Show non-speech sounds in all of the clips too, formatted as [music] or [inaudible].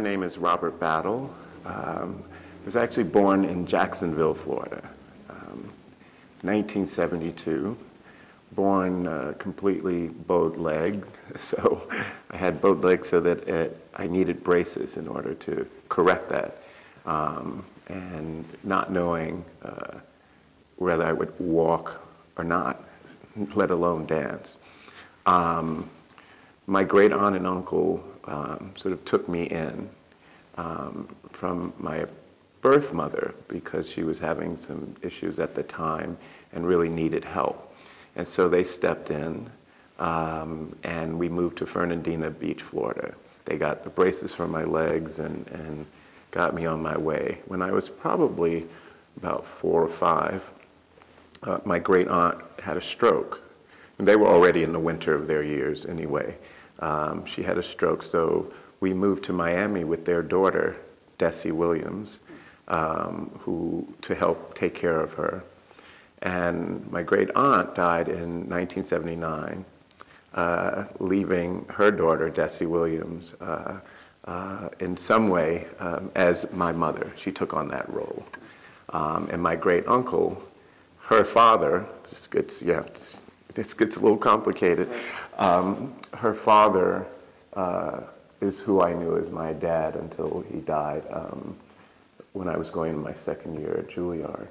name is Robert Battle. Um, I was actually born in Jacksonville, Florida, um, 1972. Born uh, completely bowed leg, [laughs] so I had bowed legs so that it, I needed braces in order to correct that. Um, and not knowing uh, whether I would walk or not, [laughs] let alone dance. Um, my great aunt and uncle um, sort of took me in um, from my birth mother because she was having some issues at the time and really needed help. And so they stepped in um, and we moved to Fernandina Beach, Florida. They got the braces for my legs and, and got me on my way. When I was probably about four or five, uh, my great aunt had a stroke. They were already in the winter of their years anyway. Um, she had a stroke, so we moved to Miami with their daughter, Desi Williams, um, who to help take care of her. And my great aunt died in 1979, uh, leaving her daughter, Desi Williams, uh, uh, in some way um, as my mother. She took on that role. Um, and my great uncle, her father, this gets, you have to, this gets a little complicated. Um, her father uh, is who I knew as my dad until he died um, when I was going in my second year at Juilliard.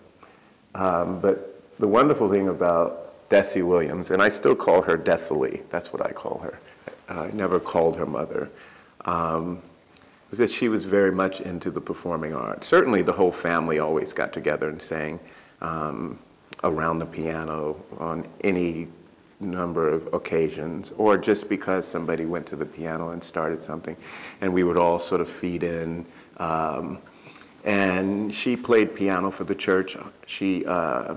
Um, but the wonderful thing about Desi Williams, and I still call her Desi that's what I call her. I never called her mother. Um, was that she was very much into the performing arts. Certainly, the whole family always got together and sang um, around the piano on any number of occasions, or just because somebody went to the piano and started something, and we would all sort of feed in. Um, and she played piano for the church. She uh,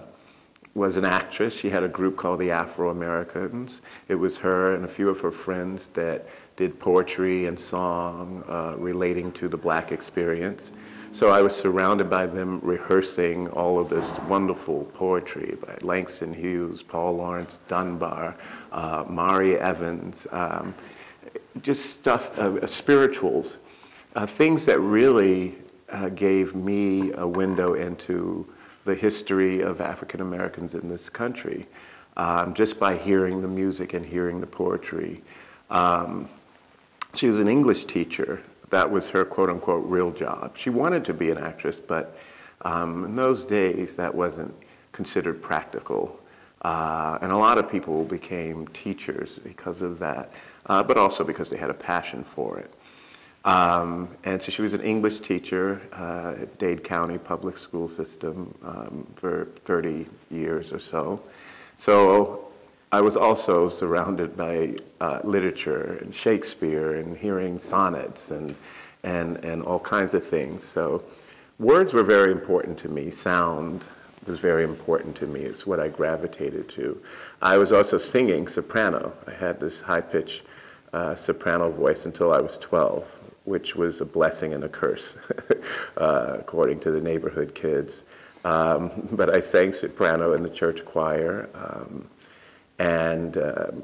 was an actress. She had a group called the Afro Americans. It was her and a few of her friends that did poetry and song uh, relating to the black experience. So I was surrounded by them rehearsing all of this wonderful poetry by Langston Hughes, Paul Laurence Dunbar, uh, Mari Evans, um, just stuff, uh, spirituals, uh, things that really uh, gave me a window into the history of African Americans in this country um, just by hearing the music and hearing the poetry. Um, she was an English teacher. That was her quote unquote real job. She wanted to be an actress, but um, in those days that wasn't considered practical. Uh, and a lot of people became teachers because of that, uh, but also because they had a passion for it. Um, and so she was an English teacher uh, at Dade County Public School System um, for 30 years or so. So I was also surrounded by uh, literature and Shakespeare and hearing sonnets and, and, and all kinds of things. So words were very important to me. Sound was very important to me. It's what I gravitated to. I was also singing soprano. I had this high-pitched uh, soprano voice until I was 12, which was a blessing and a curse, [laughs] uh, according to the neighborhood kids. Um, [laughs] but I sang soprano in the church choir. Um, and um,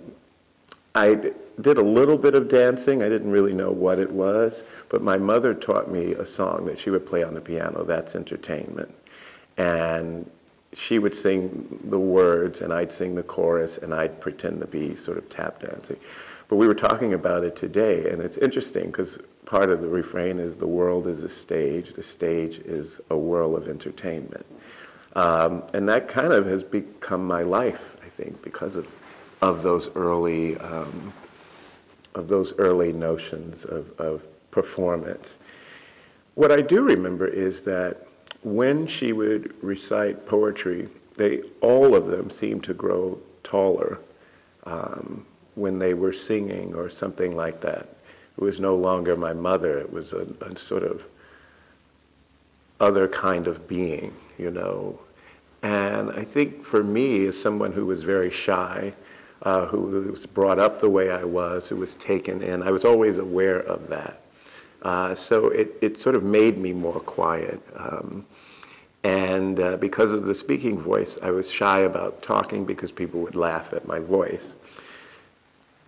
I did a little bit of dancing. I didn't really know what it was, but my mother taught me a song that she would play on the piano. That's entertainment. And she would sing the words, and I'd sing the chorus, and I'd pretend to be sort of tap dancing. But we were talking about it today, and it's interesting because part of the refrain is the world is a stage, the stage is a whirl of entertainment. Um, and that kind of has become my life think, because of, of those early um, of those early notions of, of performance. What I do remember is that when she would recite poetry, they all of them seemed to grow taller um, when they were singing or something like that. It was no longer my mother; it was a, a sort of other kind of being, you know, and I think for me, as someone who was very shy, uh, who was brought up the way I was, who was taken in, I was always aware of that. Uh, so it, it sort of made me more quiet. Um, and uh, because of the speaking voice, I was shy about talking because people would laugh at my voice.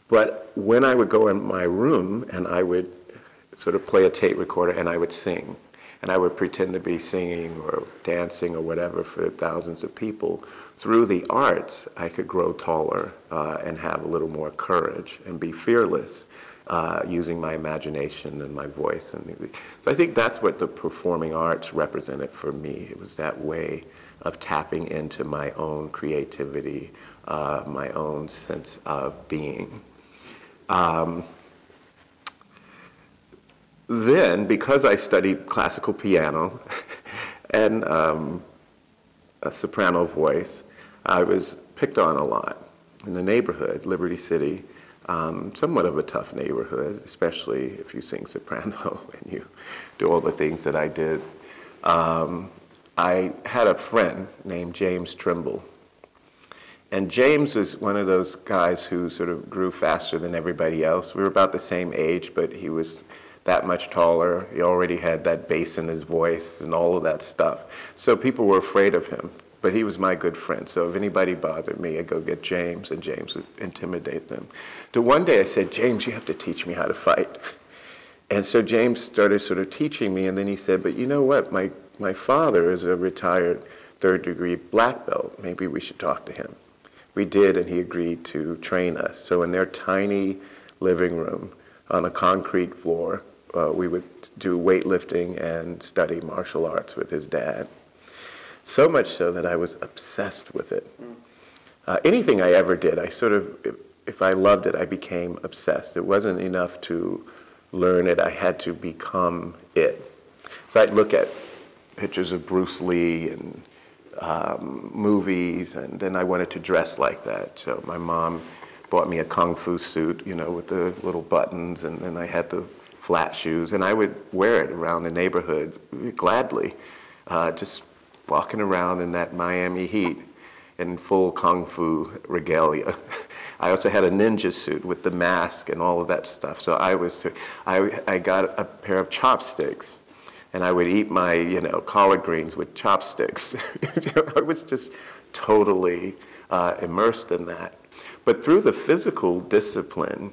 But when I would go in my room and I would sort of play a tape recorder and I would sing. And I would pretend to be singing or dancing or whatever for thousands of people. Through the arts, I could grow taller uh, and have a little more courage and be fearless uh, using my imagination and my voice. And so I think that's what the performing arts represented for me. It was that way of tapping into my own creativity, uh, my own sense of being. Um, then, because I studied classical piano [laughs] and um, a soprano voice, I was picked on a lot in the neighborhood, Liberty City. Um, somewhat of a tough neighborhood, especially if you sing soprano [laughs] and you do all the things that I did. Um, I had a friend named James Trimble. And James was one of those guys who sort of grew faster than everybody else. We were about the same age, but he was that much taller. He already had that bass in his voice and all of that stuff. So people were afraid of him. But he was my good friend. So if anybody bothered me, I'd go get James, and James would intimidate them. So one day I said, James, you have to teach me how to fight. And so James started sort of teaching me, and then he said, But you know what? My, my father is a retired third degree black belt. Maybe we should talk to him. We did, and he agreed to train us. So in their tiny living room on a concrete floor, uh, we would do weightlifting and study martial arts with his dad. So much so that I was obsessed with it. Uh, anything I ever did, I sort of, if, if I loved it, I became obsessed. It wasn't enough to learn it, I had to become it. So I'd look at pictures of Bruce Lee and um, movies, and then I wanted to dress like that. So my mom bought me a kung fu suit, you know, with the little buttons, and then I had the flat shoes, and I would wear it around the neighborhood gladly, uh, just walking around in that Miami heat in full kung fu regalia. [laughs] I also had a ninja suit with the mask and all of that stuff. So I was, I, I got a pair of chopsticks, and I would eat my, you know, collard greens with chopsticks. [laughs] I was just totally uh, immersed in that. But through the physical discipline,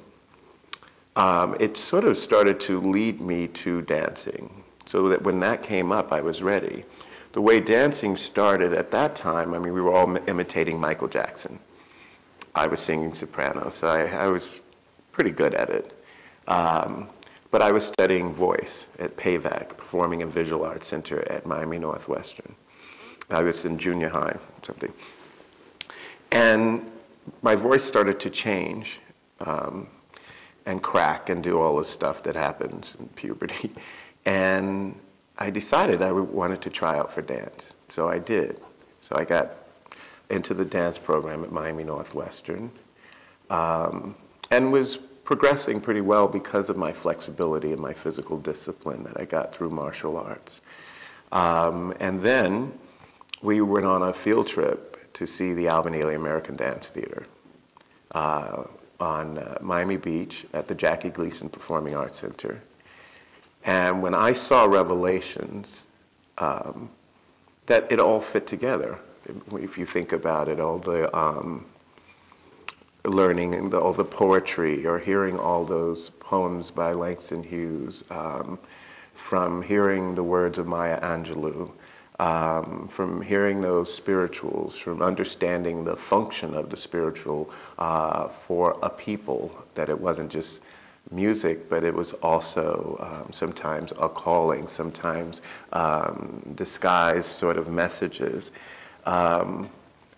um, it sort of started to lead me to dancing. So that when that came up, I was ready. The way dancing started at that time, I mean, we were all imitating Michael Jackson. I was singing soprano, so I, I was pretty good at it. Um, but I was studying voice at PAVAC, Performing and Visual Arts Center at Miami Northwestern. I was in junior high, something. And my voice started to change. Um, and crack and do all the stuff that happens in puberty. [laughs] And I decided I wanted to try out for dance. So I did. So I got into the dance program at Miami Northwestern um, and was progressing pretty well because of my flexibility and my physical discipline that I got through martial arts. Um, and then we went on a field trip to see the Ailey American Dance Theater. Uh, on uh, Miami Beach at the Jackie Gleason Performing Arts Center. And when I saw Revelations, um, that it all fit together. If you think about it, all the um, learning and all the poetry, or hearing all those poems by Langston Hughes, um, from hearing the words of Maya Angelou, um, from hearing those spirituals, from understanding the function of the spiritual uh, for a people, that it wasn't just music, but it was also um, sometimes a calling, sometimes um, disguised sort of messages. Um,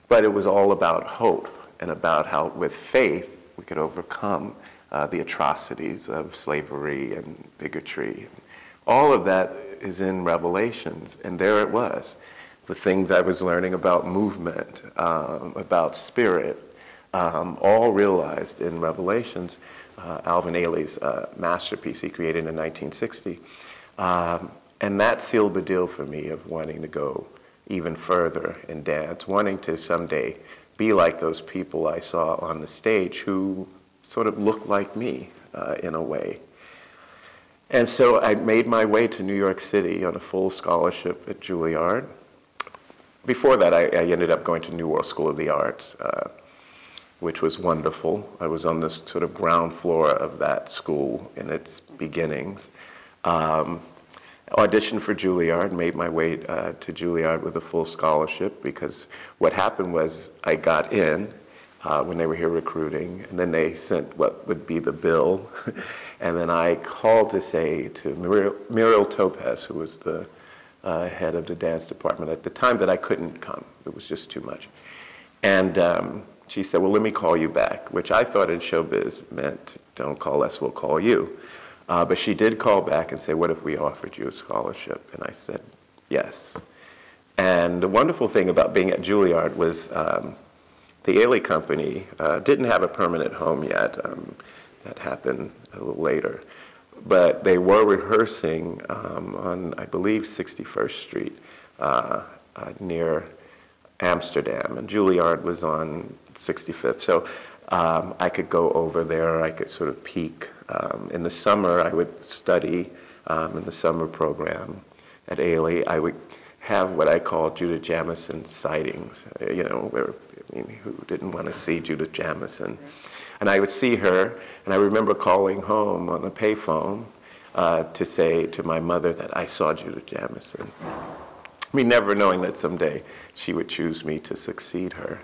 but it was all about hope and about how, with faith, we could overcome uh, the atrocities of slavery and bigotry. All of that is in Revelations, and there it was. The things I was learning about movement, um, about spirit, um, all realized in Revelations. Uh, Alvin Ailey's uh, masterpiece he created in 1960. Um, and that sealed the deal for me of wanting to go even further in dance, wanting to someday be like those people I saw on the stage who sort of looked like me uh, in a way. And so I made my way to New York City on a full scholarship at Juilliard. Before that, I, I ended up going to New World School of the Arts, uh, which was wonderful. I was on this sort of ground floor of that school in its beginnings. Um, auditioned for Juilliard, made my way uh, to Juilliard with a full scholarship because what happened was I got in uh, when they were here recruiting, and then they sent what would be the bill, [laughs] and then I called to say to Muriel, Muriel Topaz, who was the uh, head of the dance department at the time, that I couldn't come. It was just too much. And um, she said, well, let me call you back, which I thought in showbiz meant, don't call us, we'll call you. Uh, but she did call back and say, what if we offered you a scholarship? And I said, yes. And the wonderful thing about being at Juilliard was um, the Ailey Company uh, didn't have a permanent home yet. Um, that happened a little later. But they were rehearsing um, on, I believe, 61st Street uh, uh, near Amsterdam, and Juilliard was on 65th. So um, I could go over there, I could sort of peek. Um, in the summer, I would study um, in the summer program at Ailey. I would have what I call Judith Jamison sightings, you know, where, who didn't want to see Judith Jamison? And I would see her, and I remember calling home on the payphone uh, to say to my mother that I saw Judith Jamison. Me never knowing that someday she would choose me to succeed her.